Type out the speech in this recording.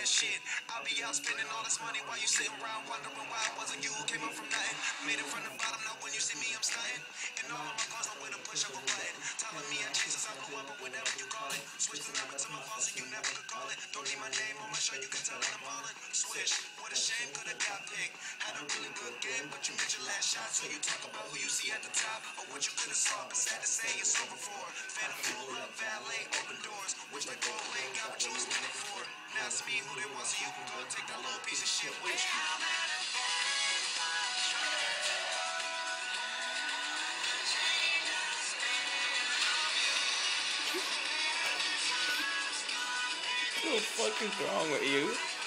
that shit. I'll be out spending all this money while you sitting around wondering why it wasn't you who came up from nothing. Made it from the bottom, now when you see me, I'm stunting. And all of my are with a push of a button. Telling me I since I blew up, or whatever you call it. Switch the number to my phone so you never could call it. Don't need my name on my shirt, you can tell that I'm ballin'. Switch, what a shame, could've got picked. Had a really good game, but you missed your last shot. So you talk about who you see at the top, or what you could've saw. But sad to say, it's over for. Phantom full up, valet, open doors. Wish they go Who they want, so you can go and take that little piece of shit with you. What the fuck is wrong with you?